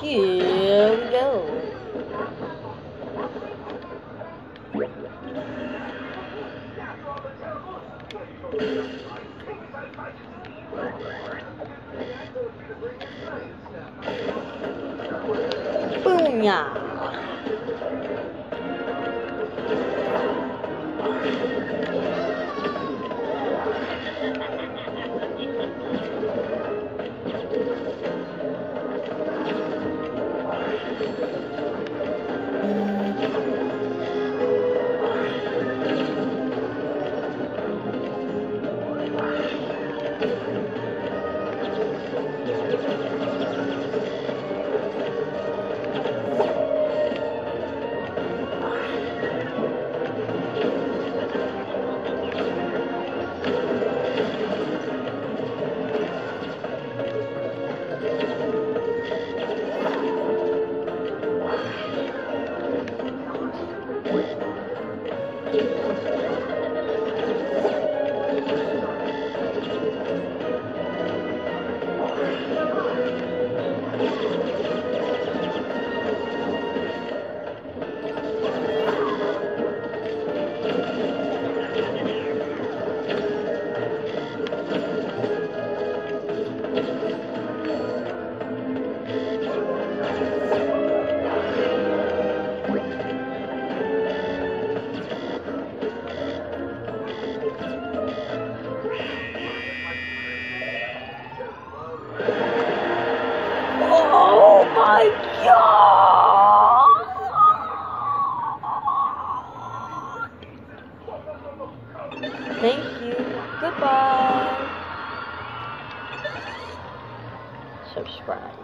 Here we go. Booyah! Oh My god! Thank you. Goodbye. Subscribe.